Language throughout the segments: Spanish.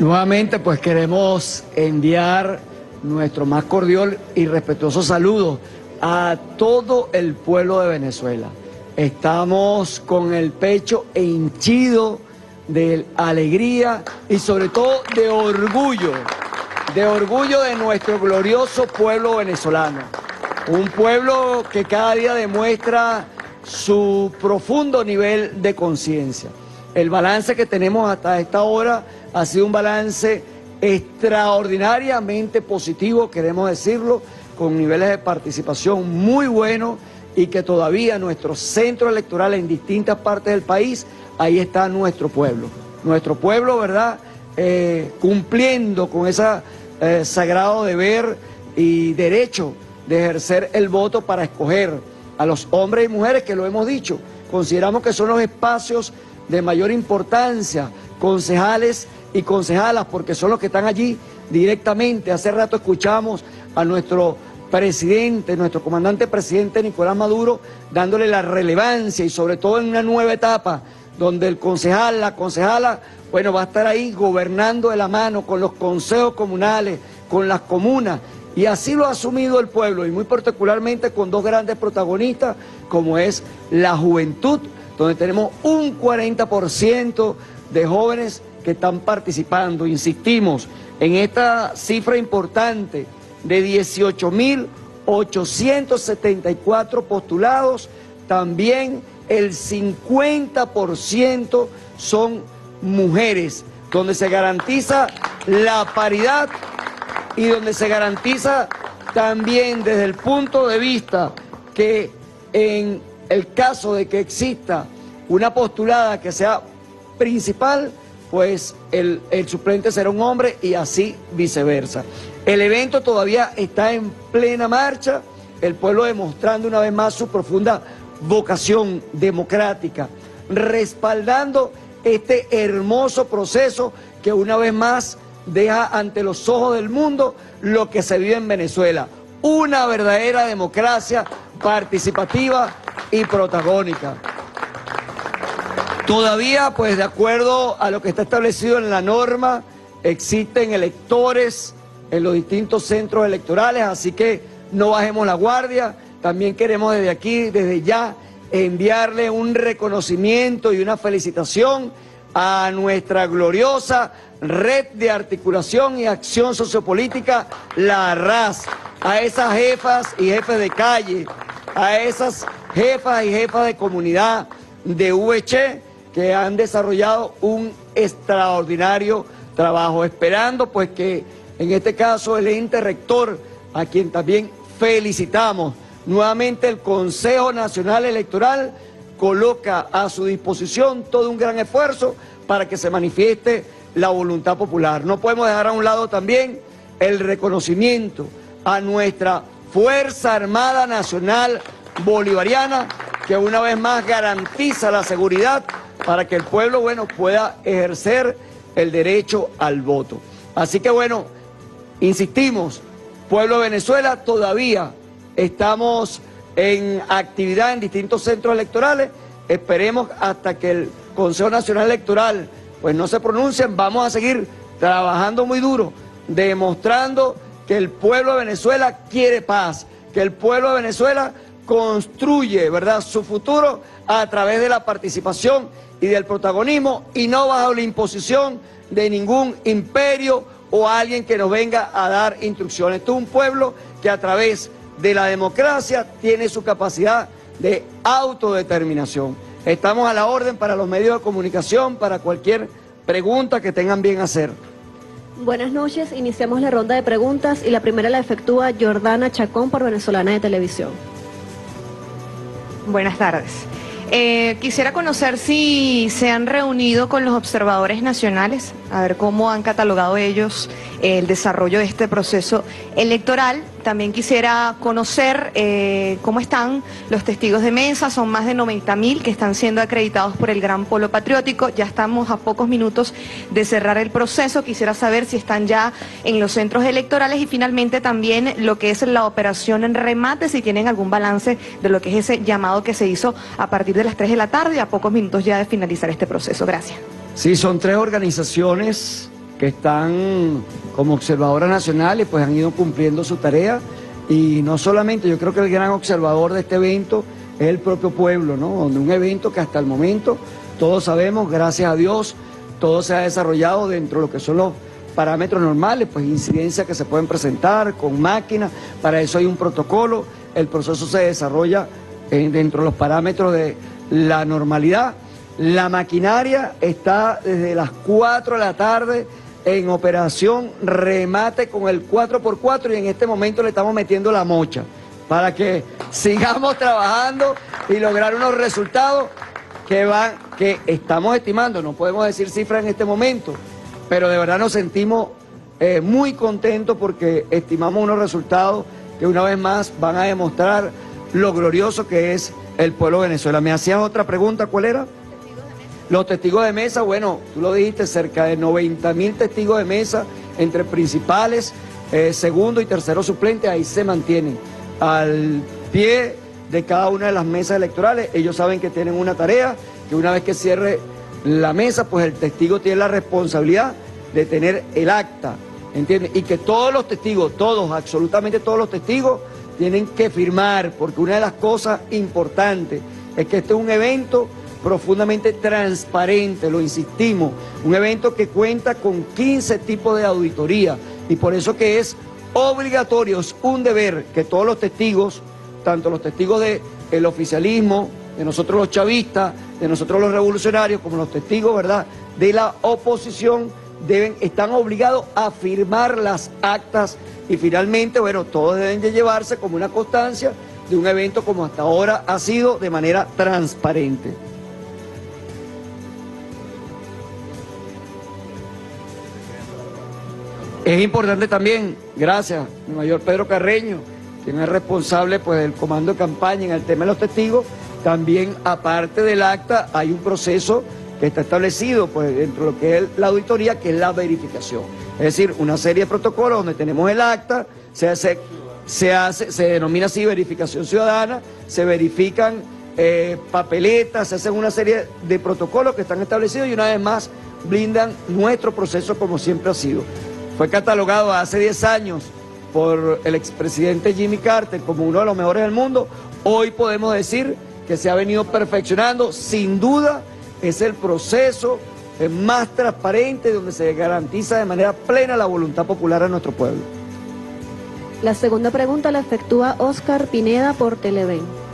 Nuevamente pues queremos enviar nuestro más cordial y respetuoso saludo a todo el pueblo de Venezuela. Estamos con el pecho hinchido de alegría y sobre todo de orgullo, de orgullo de nuestro glorioso pueblo venezolano. Un pueblo que cada día demuestra su profundo nivel de conciencia. El balance que tenemos hasta esta hora ha sido un balance extraordinariamente positivo, queremos decirlo, con niveles de participación muy buenos y que todavía nuestros centros electorales en distintas partes del país, ahí está nuestro pueblo. Nuestro pueblo, ¿verdad? Eh, cumpliendo con ese eh, sagrado deber y derecho de ejercer el voto para escoger a los hombres y mujeres que lo hemos dicho. Consideramos que son los espacios de mayor importancia, concejales y concejalas, porque son los que están allí directamente. Hace rato escuchamos a nuestro presidente, nuestro comandante presidente Nicolás Maduro, dándole la relevancia y sobre todo en una nueva etapa, donde el concejal, la concejala, bueno, va a estar ahí gobernando de la mano con los consejos comunales, con las comunas, y así lo ha asumido el pueblo, y muy particularmente con dos grandes protagonistas, como es la juventud, donde tenemos un 40% de jóvenes que están participando. Insistimos en esta cifra importante de 18.874 postulados, también el 50% son mujeres, donde se garantiza la paridad y donde se garantiza también desde el punto de vista que en el caso de que exista una postulada que sea principal, pues el, suplente será un hombre y así viceversa. El evento todavía está en plena marcha, el pueblo demostrando una vez más su profunda vocación democrática, respaldando este hermoso proceso que una vez más deja ante los ojos del mundo lo que se vive en Venezuela, una verdadera democracia participativa y protagónica. Todavía, pues de acuerdo a lo que está establecido en la norma, existen electores en los distintos centros electorales, así que no bajemos la guardia. También queremos desde aquí, desde ya, enviarle un reconocimiento y una felicitación a nuestra gloriosa red de articulación y acción sociopolítica, la RAS, a esas jefas y jefes de calle, a esas jefas y jefas de comunidad de VC que han desarrollado un extraordinario trabajo, esperando pues que en este caso el ente rector, a quien también felicitamos, nuevamente el Consejo Nacional Electoral coloca a su disposición todo un gran esfuerzo para que se manifieste la voluntad popular. No podemos dejar a un lado también el reconocimiento a nuestra Fuerza Armada Nacional Bolivariana, que una vez más garantiza la seguridad para que el pueblo, bueno, pueda ejercer el derecho al voto. Así que, bueno, insistimos, pueblo de Venezuela, todavía estamos en actividad en distintos centros electorales. Esperemos hasta que el Consejo Nacional Electoral pues no se pronuncien, vamos a seguir trabajando muy duro, demostrando que el pueblo de Venezuela quiere paz, que el pueblo de Venezuela construye, ¿verdad?, su futuro a través de la participación y del protagonismo y no bajo la imposición de ningún imperio o alguien que nos venga a dar instrucciones. Esto es un pueblo que a través de la democracia tiene su capacidad de autodeterminación. Estamos a la orden para los medios de comunicación, para cualquier pregunta que tengan bien hacer. Buenas noches, iniciamos la ronda de preguntas y la primera la efectúa Jordana Chacón por Venezolana de Televisión. Buenas tardes. Eh, quisiera conocer si se han reunido con los observadores nacionales, a ver cómo han catalogado ellos el desarrollo de este proceso electoral. También quisiera conocer eh, cómo están los testigos de mesa, son más de 90 mil que están siendo acreditados por el Gran Polo Patriótico, ya estamos a pocos minutos de cerrar el proceso, quisiera saber si están ya en los centros electorales. Y finalmente también lo que es la operación en remate, si tienen algún balance de lo que es ese llamado que se hizo a partir de las 3 de la tarde, a pocos minutos ya de finalizar este proceso. Gracias. Sí, son tres organizaciones que están como observadoras nacionales, pues han ido cumpliendo su tarea. Y no solamente, yo creo que el gran observador de este evento es el propio pueblo, ¿no? Donde un evento que hasta el momento, todos sabemos, gracias a Dios, todo se ha desarrollado dentro de lo que son los parámetros normales, pues incidencias que se pueden presentar con máquinas, para eso hay un protocolo, el proceso se desarrolla dentro de los parámetros de la normalidad. La maquinaria está desde las 4 de la tarde en operación remate con el 4x4 y en este momento le estamos metiendo la mocha para que sigamos trabajando y lograr unos resultados que van, que estamos estimando, no podemos decir cifras en este momento, pero de verdad nos sentimos eh, muy contentos porque estimamos unos resultados que una vez más van a demostrar lo glorioso que es el pueblo Venezuela. Me hacías otra pregunta, ¿cuál era? Los testigos de mesa, bueno, tú lo dijiste, cerca de 90 mil testigos de mesa entre principales, eh, segundo y tercero suplente, ahí se mantienen al pie de cada una de las mesas electorales. Ellos saben que tienen una tarea, que una vez que cierre la mesa, pues el testigo tiene la responsabilidad de tener el acta, ¿entiendes? Y que todos los testigos, todos, absolutamente todos los testigos, tienen que firmar, porque una de las cosas importantes es que este es un evento profundamente transparente, lo insistimos, un evento que cuenta con 15 tipos de auditoría y por eso que es obligatorio, es un deber que todos los testigos, tanto los testigos del oficialismo, de nosotros los chavistas, de nosotros los revolucionarios, como los testigos, ¿verdad?, de la oposición, deben, están obligados a firmar las actas y finalmente, bueno, todos deben de llevarse como una constancia de un evento como hasta ahora ha sido de manera transparente. Es importante también, gracias, mi mayor Pedro Carreño, quien es responsable pues, del comando de campaña en el tema de los testigos, también aparte del acta hay un proceso que está establecido pues, dentro de lo que es la auditoría, que es la verificación. Es decir, una serie de protocolos donde tenemos el acta, se hace, se, hace, se denomina así verificación ciudadana, se verifican eh, papeletas, se hacen una serie de protocolos que están establecidos y una vez más blindan nuestro proceso como siempre ha sido. Fue catalogado hace 10 años por el expresidente Jimmy Carter como uno de los mejores del mundo. Hoy podemos decir que se ha venido perfeccionando, sin duda es el proceso más transparente donde se garantiza de manera plena la voluntad popular a nuestro pueblo. La segunda pregunta la efectúa Oscar Pineda por Televen.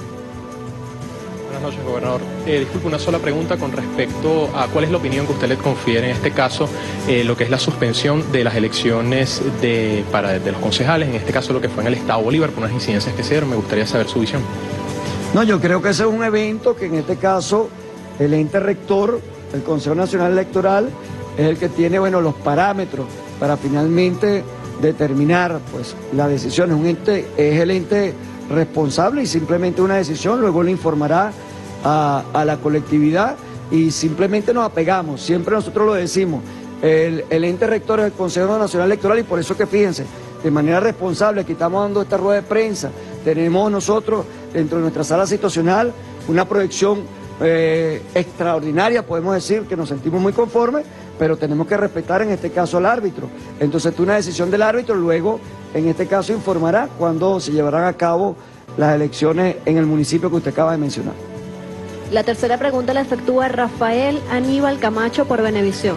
Buenas noches, gobernador. Eh, disculpe, una sola pregunta con respecto a cuál es la opinión que usted le confiere en este caso, eh, lo que es la suspensión de las elecciones de, para, de los concejales, en este caso lo que fue en el Estado Bolívar, con unas incidencias que se dieron. Me gustaría saber su visión. No, yo creo que ese es un evento que en este caso el ente rector, el Consejo Nacional Electoral, es el que tiene bueno, los parámetros para finalmente determinar pues, la decisión. Es, un ente, es el ente responsable y simplemente una decisión, luego le informará a, la colectividad y simplemente nos apegamos, siempre nosotros lo decimos, el, ente rector es el Consejo Nacional Electoral y por eso que fíjense, de manera responsable, aquí estamos dando esta rueda de prensa, tenemos nosotros dentro de nuestra sala situacional una proyección eh, extraordinaria, podemos decir que nos sentimos muy conformes, pero tenemos que respetar en este caso al árbitro. Entonces, una decisión del árbitro, luego, en este caso, informará cuándo se llevarán a cabo las elecciones en el municipio que usted acaba de mencionar. La tercera pregunta la efectúa Rafael Aníbal Camacho por Benevisión.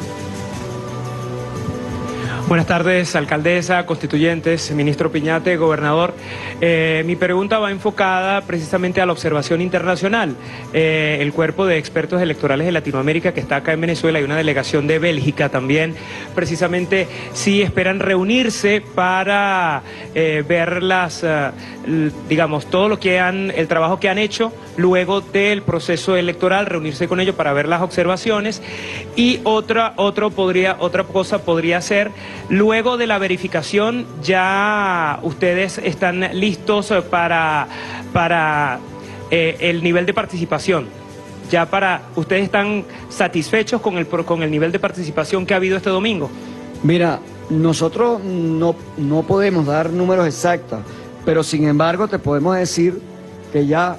Buenas tardes, alcaldesa, constituyentes, ministro Piñate, gobernador. Eh, mi pregunta va enfocada precisamente a la observación internacional. Eh, el cuerpo de expertos electorales de Latinoamérica que está acá en Venezuela y una delegación de Bélgica también, precisamente sí esperan reunirse para eh, ver las, digamos, todo lo que han, el trabajo que han hecho luego del proceso electoral, reunirse con ellos para ver las observaciones. Y otra, otro podría, otra cosa podría ser Luego de la verificación, ya ustedes están listos para, para eh, el nivel de participación. Ya para, ¿ustedes están satisfechos con el, con el nivel de participación que ha habido este domingo? Mira, nosotros no, no podemos dar números exactos, pero sin embargo te podemos decir que ya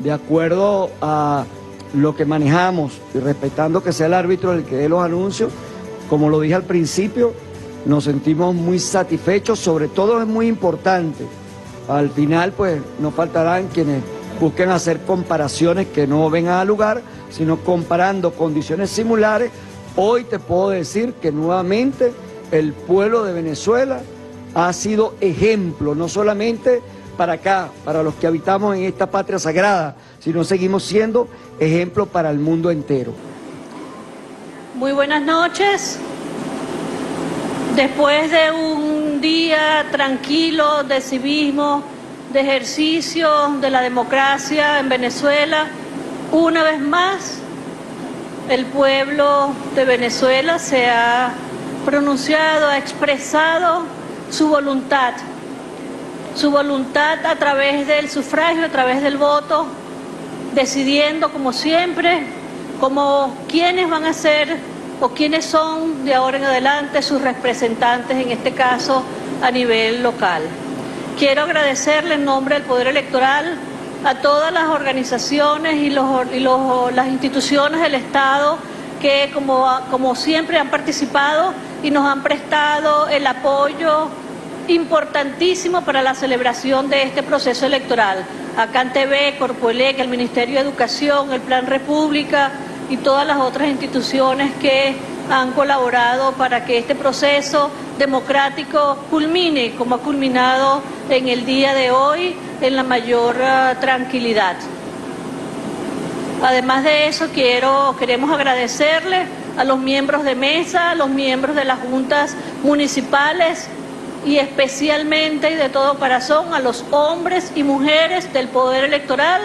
de acuerdo a lo que manejamos y respetando que sea el árbitro el que dé los anuncios, Como lo dije al principio, nos sentimos muy satisfechos, sobre todo es muy importante. Al final, pues, no faltarán quienes busquen hacer comparaciones que no vengan al lugar, sino comparando condiciones similares. Hoy te puedo decir que nuevamente el pueblo de Venezuela ha sido ejemplo, no solamente para acá, para los que habitamos en esta patria sagrada, sino seguimos siendo ejemplo para el mundo entero. Muy buenas noches. Después de un día tranquilo de civismo, de ejercicio de la democracia en Venezuela, una vez más el pueblo de Venezuela se ha pronunciado, ha expresado su voluntad, su voluntad a través del sufragio, a través del voto, decidiendo como siempre, como quiénes van a ser o quiénes son de ahora en adelante sus representantes, en este caso a nivel local. Quiero agradecerle en nombre del Poder Electoral a todas las organizaciones y, las instituciones del Estado que como, como siempre han participado y nos han prestado el apoyo importantísimo para la celebración de este proceso electoral. Acá en TV, Corpoelec, el Ministerio de Educación, el Plan República y todas las otras instituciones que han colaborado para que este proceso democrático culmine como ha culminado en el día de hoy en la mayor ah, tranquilidad. Además de eso, quiero, queremos agradecerle a los miembros de mesa, a los miembros de las juntas municipales y especialmente y de todo corazón a los hombres y mujeres del poder electoral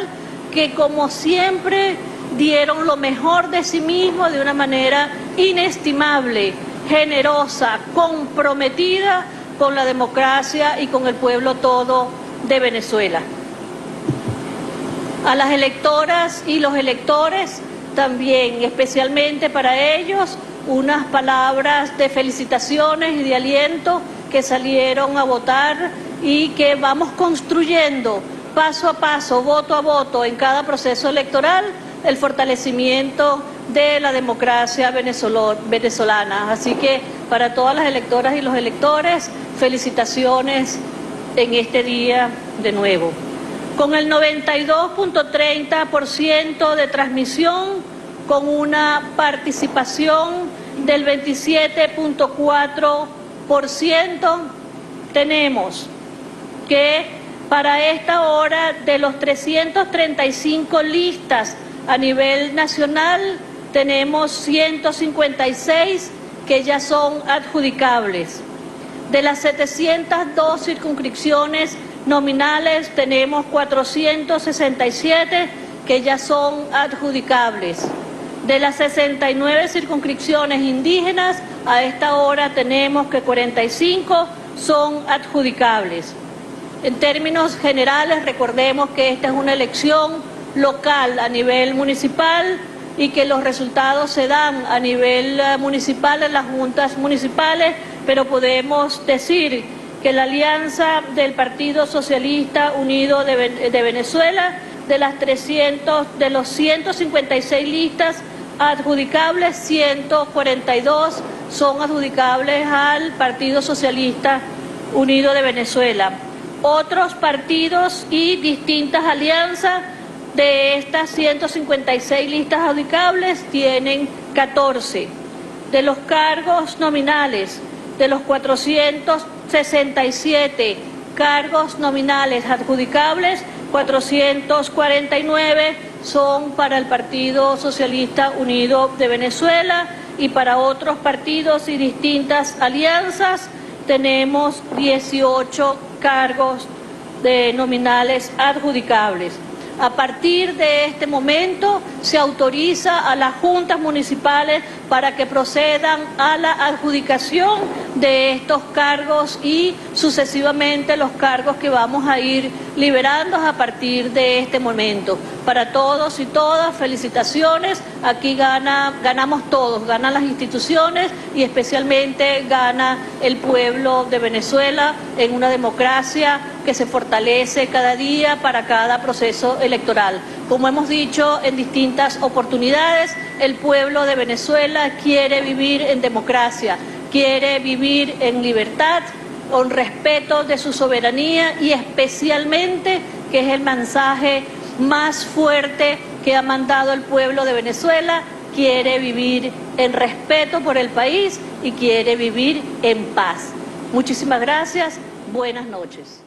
que como siempre dieron lo mejor de sí mismos de una manera inestimable, generosa, comprometida con la democracia y con el pueblo todo de Venezuela. A las electoras y los electores también, especialmente para ellos, unas palabras de felicitaciones y de aliento que salieron a votar y que vamos construyendo paso a paso, voto a voto en cada proceso electoral el fortalecimiento de la democracia venezolana. Así que para todas las electoras y los electores, felicitaciones en este día de nuevo. Con el 92.30% de transmisión, con una participación del 27.4%, tenemos que para esta hora de los 335 listas a nivel nacional tenemos 156 que ya son adjudicables. De las 702 circunscripciones nominales tenemos 467 que ya son adjudicables. De las 69 circunscripciones indígenas, a esta hora tenemos que 45 son adjudicables. En términos generales, recordemos que esta es una elección local a nivel municipal y que los resultados se dan a nivel eh, municipal en las juntas municipales, pero podemos decir que la alianza del Partido Socialista Unido de, Venezuela, de las 300, de los 156 listas adjudicables, 142 son adjudicables al Partido Socialista Unido de Venezuela. Otros partidos y distintas alianzas de estas 156 listas adjudicables tienen 14. De los cargos nominales, de los 467 cargos nominales adjudicables, 449 son para el Partido Socialista Unido de Venezuela y para otros partidos y distintas alianzas tenemos 18 cargos de nominales adjudicables. A partir de este momento se autoriza a las juntas municipales para que procedan a la adjudicación de estos cargos y sucesivamente los cargos que vamos a ir liberando a partir de este momento. Para todos y todas, felicitaciones. Aquí gana, ganamos todos, ganan las instituciones y especialmente gana el pueblo de Venezuela en una democracia que se fortalece cada día para cada proceso electoral. Como hemos dicho en distintas oportunidades, el pueblo de Venezuela quiere vivir en democracia, quiere vivir en libertad, con respeto de su soberanía y especialmente, que es el mensaje más fuerte que ha mandado el pueblo de Venezuela, quiere vivir en respeto por el país y quiere vivir en paz. Muchísimas gracias, buenas noches.